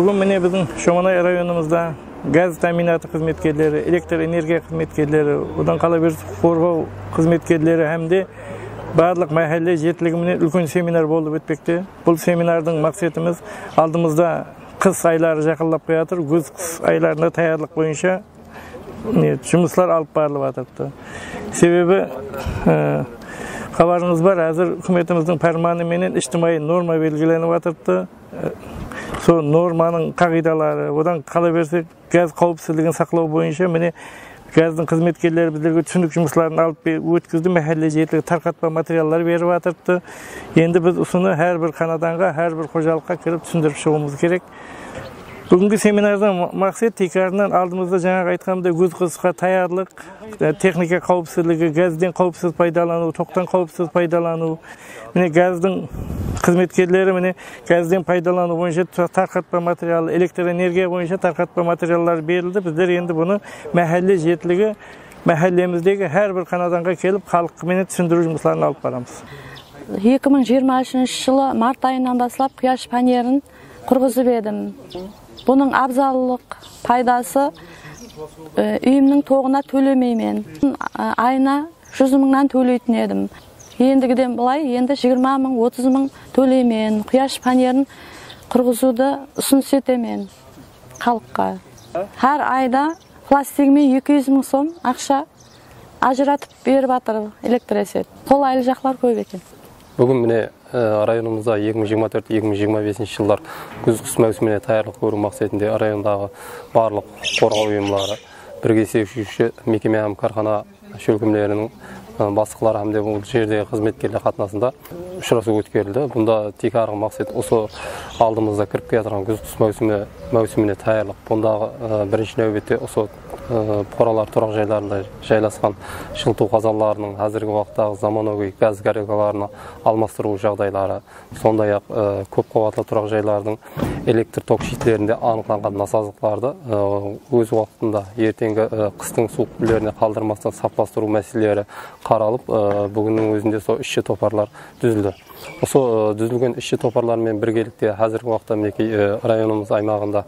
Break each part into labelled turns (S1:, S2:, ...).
S1: бүгін міне біздің шоманай районымызда газ комбинаты қызметкерлері электр энергия қызметкерлері одан қала беріс қорғау қызметкерлері hamda барлық мәхәлле жетілігіменен үлкен семинар болып өтпекте. Бұл семинардың мақсатымыз алдымызда қыс айлары жақындап келе жатыр қыс айларына даярлық бойынша не жұмыстар алып барылып жатырды себебі ә, хабарыңыз бар. Әзір үкіметіміздің фәрманыменен іжтимаи норма белгіленіп жатырды сол норманың қағидалары одан қала берсек газ қауіпсіздігін сақтау бойынша міне газдың қызметкерлері біздерге түсінік жұмыстарын алып өткізді мәхәлле жетілігі тарқатпа материалдар беріп жатырды енді біз осыны әрбір қанаданға әрбір қожалыққа кіріп түсіндіріп шығуымыз керек. Бүгінгі семинардан мақсат текарынан алдымызда жаңағы айтқанымдай өз қысқа таярлық техника қауіпсіздігі газден қауіпсіз пайдалану тоқтан қауіпсіз пайдалану міне газдың қызметкерлері міне газден пайдалану бойынша тарқатпа материалы электр энергия бойынша тарқатпа материалдар берілді біздер енді бұны мәхәлле жетілігі мәхәллеміздегі әрбір қанаданға келіп халықменен түсіндіру жұмыстарын алып барамыз
S2: 2023 жылы март айынан бастап құяш панерін құрғызып едім бұның абзаллық пайдасы үйімнің тоғына төлемеймен. Айына жүз мыңнан төлейтін едім. Ендігіден былай енді 20 мың 30 мың төлеймен құяш панерін құрғызуды ұсыныс етемен халыққа. Әр айда пластигімен 200 мың сом ақша ажыратып беріп жатыр электросет қолайлы жақлар көп екен.
S3: Бүгін міне районымызда 2024-2025 жылдар күз құс мәусіміне даярлық көру мақсатында райондағы барлық қорғау ұйымдары бірге шешуші мекеме һәм кархана шөлкімлерінің бастықтары һәм бұл жердегі қызметкерлер қатынасында ұшырасу өткерілді. Бұнда тек арғы мақсат осы алдымызда кіріп келе жатқан күз құс мәусіміне даярлық бұндағы бірінші нәубетте осы қоралар тұрақ жайларында жайласқан жылыту қазандаларының қазіргі уақыттағы заманауи газ горелкаларына алмастыру жағдайлары сондай ақ көп қабатты тұрақ жайлардың электр ток щитлерінде анықталған насаздықтарды өз уақытында ертеңгі қыстың суық күндеріне қалдырмастан саптастыру мәселелері қаралып бүгіннің өзінде сол ішші топарлар түзілді. Осы түзілген ішші топарлармен біргелікте қазіргі уақытта мінекей районымыз аймағында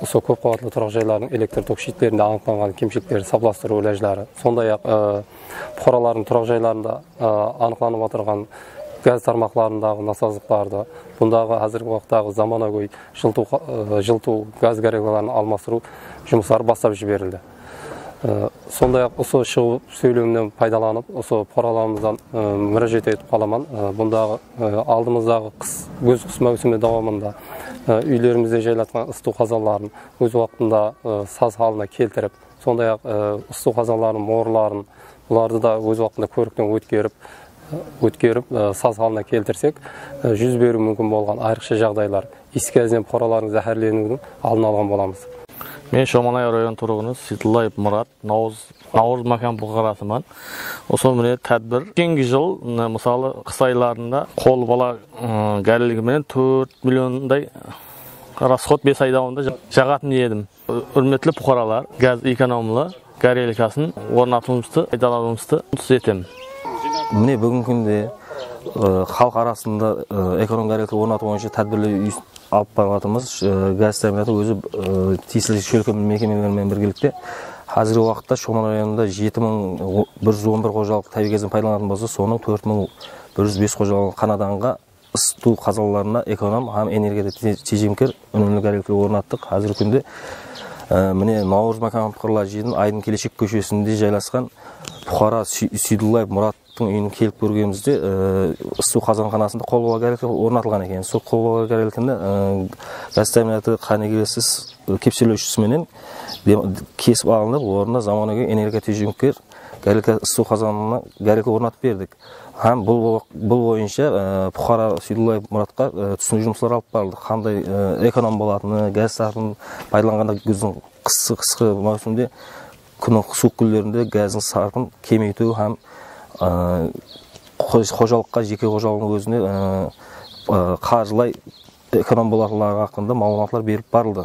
S3: осы көпқабатты тұрақ жайлардың электр ток щиттерінде анықталған кемшіліктерді сапыластыру ләждары сондай ақ бұқаралардың тұрақ жайларында отырған газ тармақларындағы насаздықтарды бұндағы қазіргі уақыттағы заманауи жылыту, жылыту газ горелкаларын алмастыру жұмыстары бастап жіберілді сондай ақ осы шығу сөйлемінен пайдаланып осы қораларымыздан müracaat етіп қаламан бұндағы алдымыздағы қыс күз құс маусымы давамында үйлерімізде жайлатқан ысту қазандаларын өз уақытында саз халына келтіріп сондай ақ ысту қазандалардың морларын бұларды да өз уақытында көріктен өткеріп өткеріп саз халына келтірсек жүз беру мүмкін болған айрықша жағдайлар иіс газден қоралардың зәһәрленуінің алдын алған боламыз
S4: мен шоманай район тұрғыны сейдуллаев мұрат наурыз наурыз макан бұқарасымын осы міне тәдбір. Кеңгі жыл мысалы қыс айларында қол бала гәрілігіменен төрт миллиондай расход бес айдауында жағатын едім. Үрметлі бұқаралар газ экономлы горелкасын орнатуымызды пайдалануымызды ұсыныс етемін.
S5: Міне бүгінгі күнде халық арасында эконом горелка орнату бойынша тәдбірлер алып барып жатырмыз. Газ комбинаты өзі тиесілі шөлкем мекемелермен біргелікте қазіргі уақытта шоман районында жеті мың бір жүз он бір қожалық табиғи газдан пайдаланатын болса соның төрт мың бір жүз бес қожалық қанаданға ысту қазаларына эконом һәм энергияда тежемкер үнемді горелка орнаттық. Қазіргі күнде міне наурыз құқырлар жердің айдын келешек көшесінде жайласқан бұқара сейдуллаев мұраттың үйіне келіп көргенімізде ысту қазанханасында қолбала горелка орнатылған екен. Сол қолбала горелканы газ комбинаты қанегелесіз кепселеушісіменен кесіп алынып орнына заманауи энергия тежемкер горелка қазанына горелка орнатып бердік. Һәм бұл, бұл бойынша бұқара сейдуллаев мұратқа түсіндіру жұмыстары алып барылды қандай эконом болатыны газ сарқын пайдаланғанда күздің қысқы маусымде күннің суық күндерінде газдың сарқын кемейту һәм қожалыққа жеке қожалықтың өзіне қаржылай эконом болатындығы хақында мағлұматлар беріп барылды.